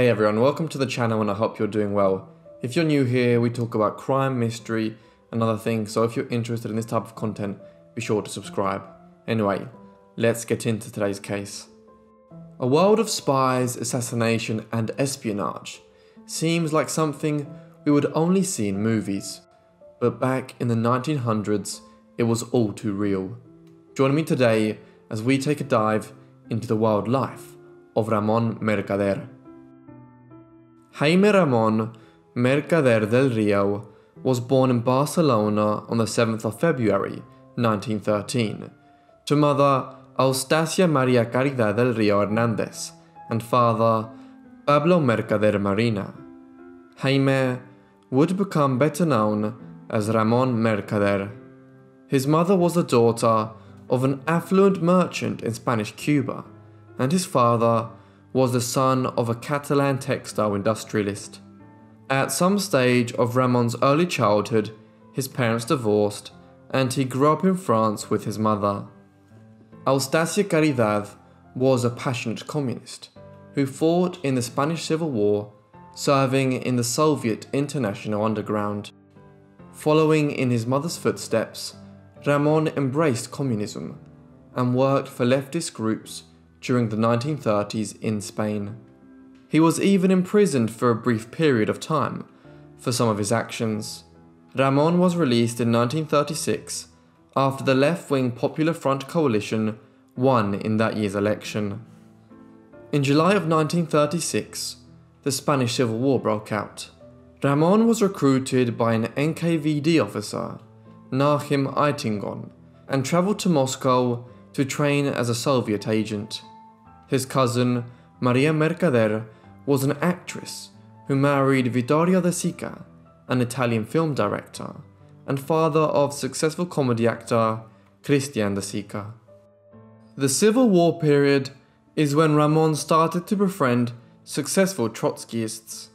Hey everyone, welcome to the channel and I hope you're doing well. If you're new here, we talk about crime, mystery, and other things, so if you're interested in this type of content, be sure to subscribe. Anyway, let's get into today's case. A world of spies, assassination, and espionage seems like something we would only see in movies, but back in the 1900s, it was all too real. Join me today as we take a dive into the wild life of Ramon Mercader. Jaime Ramon Mercader del Rio was born in Barcelona on the 7th of February 1913 to mother Eustacia Maria Caridad del Rio Hernandez and father Pablo Mercader Marina. Jaime would become better known as Ramon Mercader. His mother was the daughter of an affluent merchant in Spanish Cuba, and his father was the son of a Catalan textile industrialist. At some stage of Ramon's early childhood, his parents divorced and he grew up in France with his mother. Eustacia Caridad was a passionate communist who fought in the Spanish Civil War, serving in the Soviet International Underground. Following in his mother's footsteps, Ramon embraced communism and worked for leftist groups during the 1930s in Spain. He was even imprisoned for a brief period of time for some of his actions. Ramon was released in 1936 after the left wing Popular Front coalition won in that year's election. In July of 1936, the Spanish Civil War broke out. Ramon was recruited by an NKVD officer Nahum Eitingon, and travelled to Moscow to train as a Soviet agent. His cousin, Maria Mercader, was an actress who married Vittorio De Sica, an Italian film director, and father of successful comedy actor Christian De Sica. The Civil War period is when Ramon started to befriend successful Trotskyists.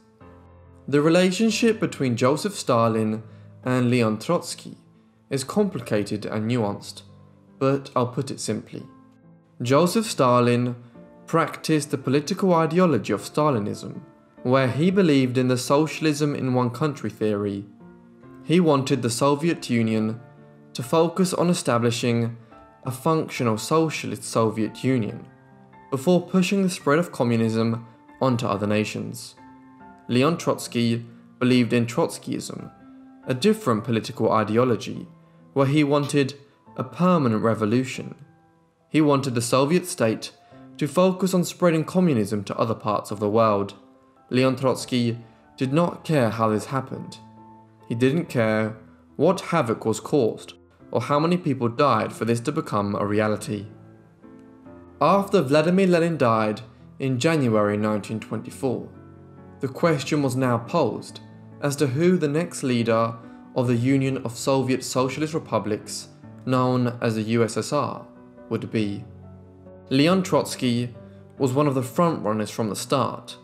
The relationship between Joseph Stalin and Leon Trotsky is complicated and nuanced, but I'll put it simply. Joseph Stalin practiced the political ideology of Stalinism, where he believed in the socialism in one country theory. He wanted the Soviet Union to focus on establishing a functional socialist Soviet Union before pushing the spread of communism onto other nations. Leon Trotsky believed in Trotskyism, a different political ideology where he wanted a permanent revolution. He wanted the Soviet state to focus on spreading communism to other parts of the world. Leon Trotsky did not care how this happened. He didn't care what havoc was caused or how many people died for this to become a reality. After Vladimir Lenin died in January 1924, the question was now posed as to who the next leader of the Union of Soviet Socialist Republics, known as the USSR, would be. Leon Trotsky was one of the frontrunners from the start,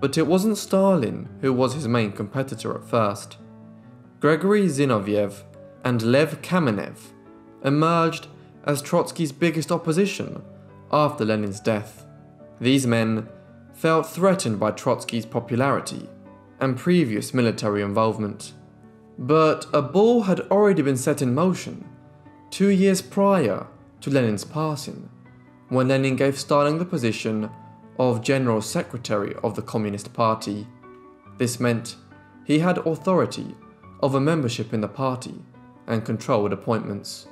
but it wasn't Stalin who was his main competitor at first. Gregory Zinoviev and Lev Kamenev emerged as Trotsky's biggest opposition after Lenin's death. These men felt threatened by Trotsky's popularity and previous military involvement. But a ball had already been set in motion two years prior to Lenin's passing, when Lenin gave Stalin the position of General Secretary of the Communist Party. This meant he had authority over membership in the party and controlled appointments.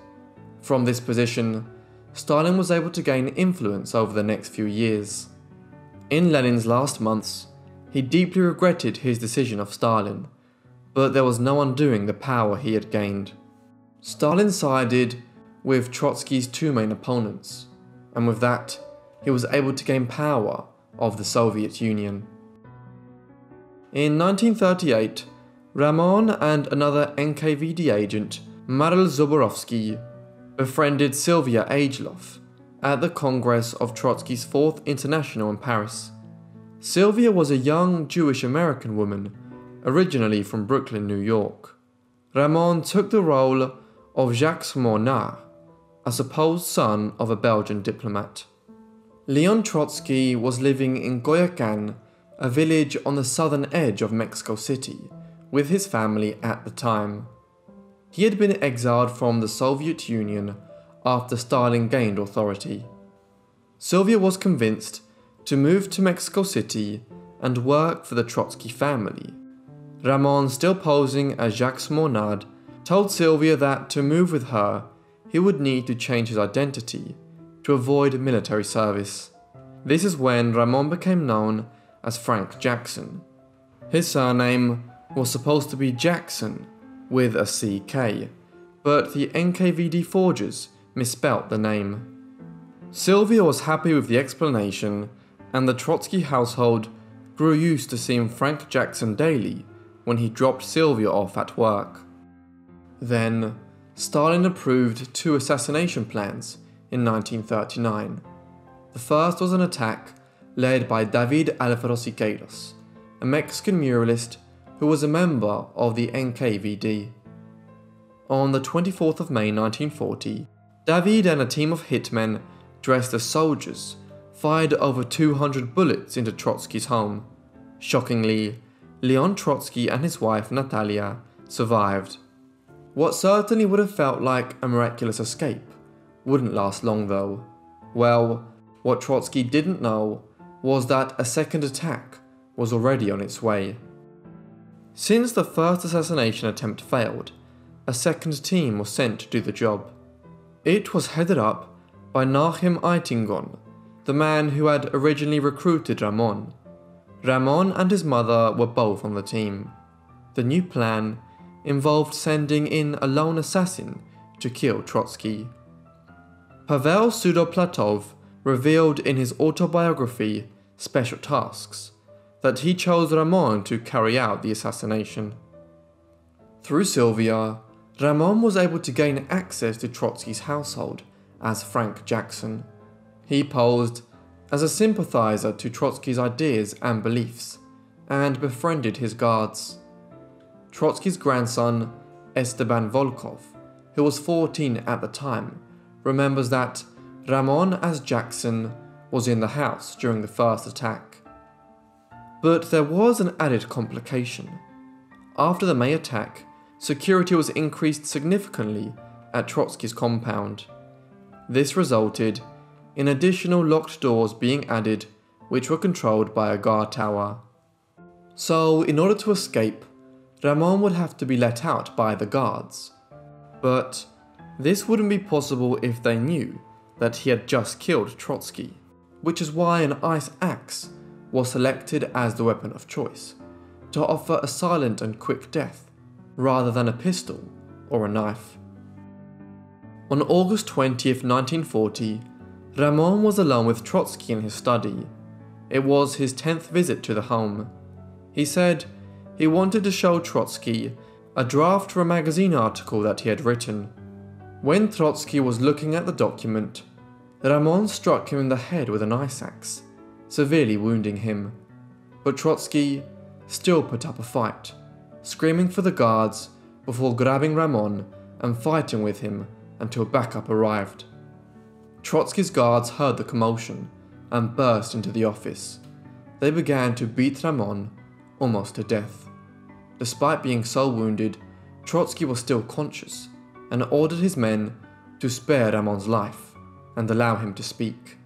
From this position, Stalin was able to gain influence over the next few years. In Lenin's last months, he deeply regretted his decision of Stalin but there was no undoing the power he had gained. Stalin sided with Trotsky's two main opponents, and with that, he was able to gain power of the Soviet Union. In 1938, Ramon and another NKVD agent, Maril Zborovsky, befriended Sylvia Ageloff at the Congress of Trotsky's Fourth International in Paris. Sylvia was a young Jewish American woman originally from Brooklyn, New York. Ramon took the role of Jacques Mornard, a supposed son of a Belgian diplomat. Leon Trotsky was living in Coyoacan a village on the southern edge of Mexico City, with his family at the time. He had been exiled from the Soviet Union after Stalin gained authority. Sylvia was convinced to move to Mexico City and work for the Trotsky family. Ramon, still posing as Jacques Mornard, told Sylvia that to move with her, he would need to change his identity to avoid military service. This is when Ramon became known as Frank Jackson. His surname was supposed to be Jackson with a CK, but the NKVD forgers misspelt the name. Sylvia was happy with the explanation, and the Trotsky household grew used to seeing Frank Jackson daily when he dropped Sylvia off at work. Then, Stalin approved two assassination plans in 1939. The first was an attack led by David Alfaro Siqueiros, a Mexican muralist who was a member of the NKVD. On the 24th of May 1940, David and a team of hitmen dressed as soldiers fired over 200 bullets into Trotsky's home. Shockingly, Leon Trotsky and his wife Natalia survived. What certainly would have felt like a miraculous escape wouldn't last long though. Well, what Trotsky didn't know was that a second attack was already on its way. Since the first assassination attempt failed, a second team was sent to do the job. It was headed up by Nahum Eitingon, the man who had originally recruited Ramon. Ramon and his mother were both on the team. The new plan involved sending in a lone assassin to kill Trotsky. Pavel Sudoplatov revealed in his autobiography, Special Tasks, that he chose Ramon to carry out the assassination. Through Sylvia, Ramon was able to gain access to Trotsky's household as Frank Jackson. He posed as a sympathizer to Trotsky's ideas and beliefs, and befriended his guards. Trotsky's grandson, Esteban Volkov, who was 14 at the time, remembers that Ramon as Jackson was in the house during the first attack. But there was an added complication. After the May attack, security was increased significantly at Trotsky's compound. This resulted in additional locked doors being added which were controlled by a guard tower. So, in order to escape, Ramon would have to be let out by the guards. But this wouldn't be possible if they knew that he had just killed Trotsky, which is why an ice axe was selected as the weapon of choice, to offer a silent and quick death, rather than a pistol or a knife. On August 20th, 1940, Ramon was alone with Trotsky in his study. It was his 10th visit to the home. He said he wanted to show Trotsky a draft for a magazine article that he had written. When Trotsky was looking at the document, Ramon struck him in the head with an ice axe, severely wounding him. But Trotsky still put up a fight, screaming for the guards before grabbing Ramon and fighting with him until backup arrived. Trotsky's guards heard the commotion and burst into the office. They began to beat Ramon almost to death. Despite being so wounded, Trotsky was still conscious and ordered his men to spare Ramon's life and allow him to speak.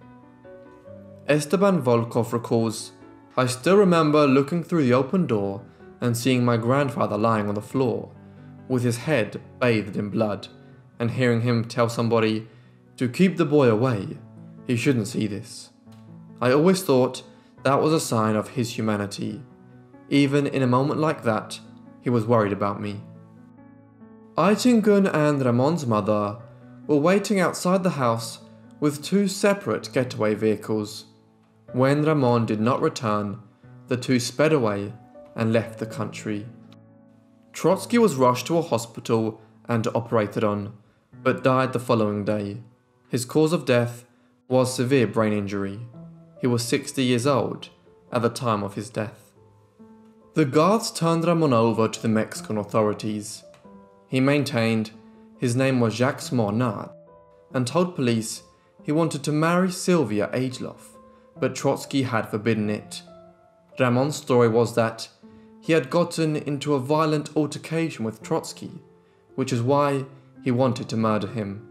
Esteban Volkov recalls, I still remember looking through the open door and seeing my grandfather lying on the floor, with his head bathed in blood, and hearing him tell somebody to keep the boy away. He shouldn't see this. I always thought that was a sign of his humanity. Even in a moment like that, he was worried about me. Eitingon and Ramon's mother were waiting outside the house with two separate getaway vehicles. When Ramon did not return, the two sped away and left the country. Trotsky was rushed to a hospital and operated on, but died the following day. His cause of death was severe brain injury. He was 60 years old at the time of his death. The guards turned Ramon over to the Mexican authorities. He maintained his name was Jacques Mornard and told police he wanted to marry Sylvia Ageloff, but Trotsky had forbidden it. Ramon's story was that he had gotten into a violent altercation with Trotsky, which is why he wanted to murder him.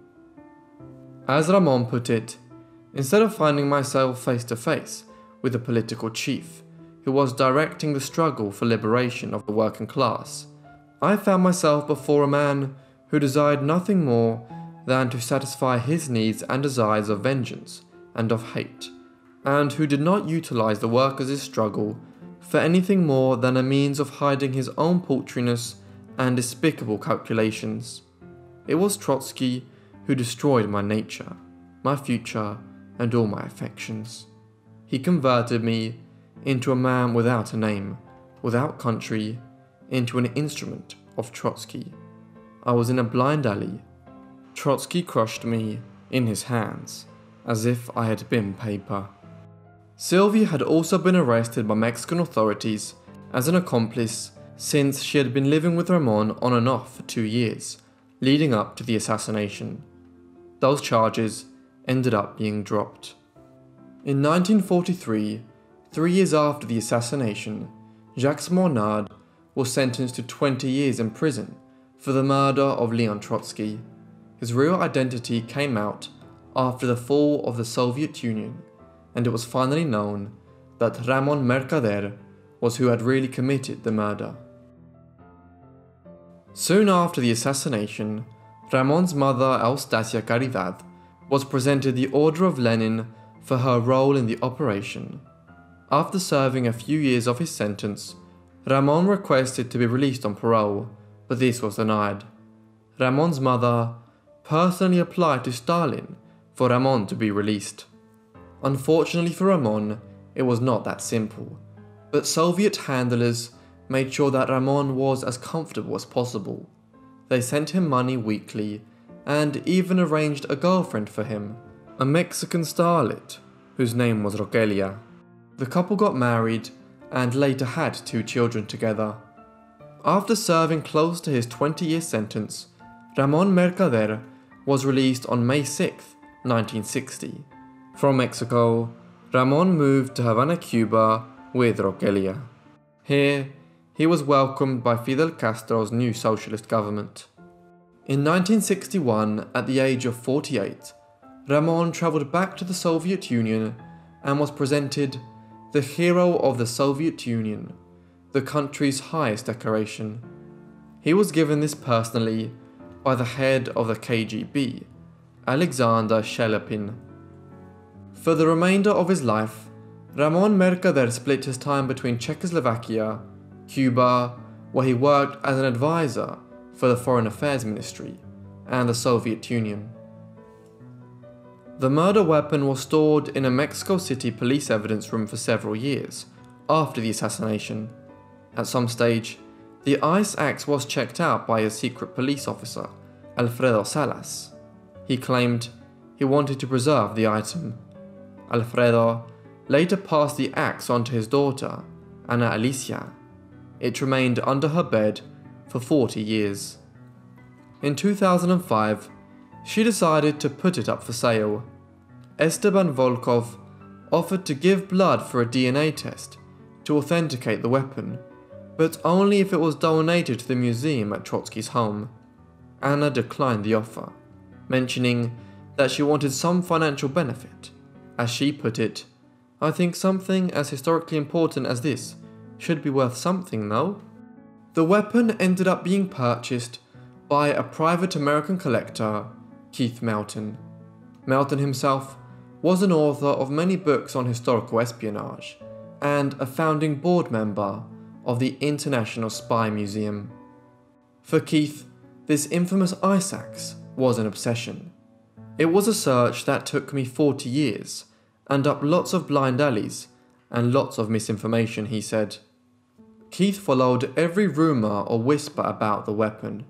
As Ramon put it, instead of finding myself face to face with a political chief who was directing the struggle for liberation of the working class, I found myself before a man who desired nothing more than to satisfy his needs and desires of vengeance and of hate, and who did not utilize the workers' struggle for anything more than a means of hiding his own paltriness and despicable calculations. It was Trotsky who destroyed my nature, my future, and all my affections. He converted me into a man without a name, without country, into an instrument of Trotsky. I was in a blind alley. Trotsky crushed me in his hands, as if I had been paper. Sylvia had also been arrested by Mexican authorities as an accomplice since she had been living with Ramon on and off for two years, leading up to the assassination. Those charges ended up being dropped. In 1943, three years after the assassination, Jacques Mornard was sentenced to 20 years in prison for the murder of Leon Trotsky. His real identity came out after the fall of the Soviet Union, and it was finally known that Ramon Mercader was who had really committed the murder. Soon after the assassination, Ramon's mother, Eustacia Caridad, was presented the Order of Lenin for her role in the operation. After serving a few years of his sentence, Ramon requested to be released on parole, but this was denied. Ramon's mother personally applied to Stalin for Ramon to be released. Unfortunately for Ramon, it was not that simple, but Soviet handlers made sure that Ramon was as comfortable as possible. They sent him money weekly and even arranged a girlfriend for him, a Mexican starlet whose name was Rogelia. The couple got married and later had two children together. After serving close to his 20 year sentence, Ramon Mercader was released on May 6, 1960. From Mexico, Ramon moved to Havana, Cuba with Rogelia. Here, he was welcomed by Fidel Castro's new socialist government. In 1961, at the age of 48, Ramon travelled back to the Soviet Union and was presented the Hero of the Soviet Union, the country's highest decoration. He was given this personally by the head of the KGB, Alexander Shelepin. For the remainder of his life, Ramon Mercader split his time between Czechoslovakia, Cuba, where he worked as an advisor for the Foreign Affairs Ministry, and the Soviet Union. The murder weapon was stored in a Mexico City police evidence room for several years after the assassination. At some stage, the ice axe was checked out by a secret police officer, Alfredo Salas. He claimed he wanted to preserve the item. Alfredo later passed the axe on to his daughter, Ana Alicia. It remained under her bed for 40 years. In 2005, she decided to put it up for sale. Esteban Volkov offered to give blood for a DNA test to authenticate the weapon, but only if it was donated to the museum at Trotsky's home. Anna declined the offer, mentioning that she wanted some financial benefit. As she put it, I think something as historically important as this should be worth something, though. The weapon ended up being purchased by a private American collector, Keith Melton. Melton himself was an author of many books on historical espionage and a founding board member of the International Spy Museum. For Keith, this infamous ice axe was an obsession. It was a search that took me 40 years and up lots of blind alleys and lots of misinformation, he said. Keith followed every rumour or whisper about the weapon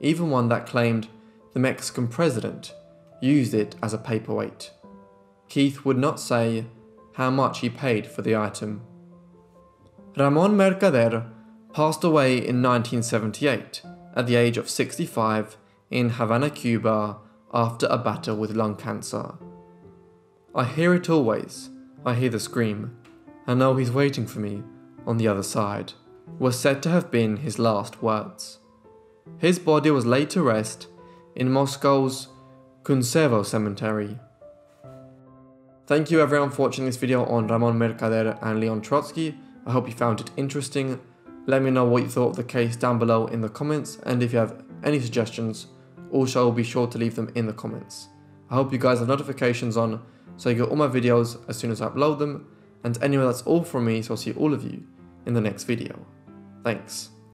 even one that claimed the Mexican president used it as a paperweight. Keith would not say how much he paid for the item. Ramon Mercader passed away in 1978 at the age of 65 in Havana, Cuba after a battle with lung cancer. I hear it always. I hear the scream. I know he's waiting for me on the other side, were said to have been his last words. His body was laid to rest in Moscow's Kuntsevo Cemetery. Thank you everyone for watching this video on Ramon Mercader and Leon Trotsky. I hope you found it interesting. Let me know what you thought of the case down below in the comments and if you have any suggestions, also be sure to leave them in the comments. I hope you guys have notifications on so you get all my videos as soon as I upload them. And anyway, that's all from me, so I'll see all of you in the next video. Thanks.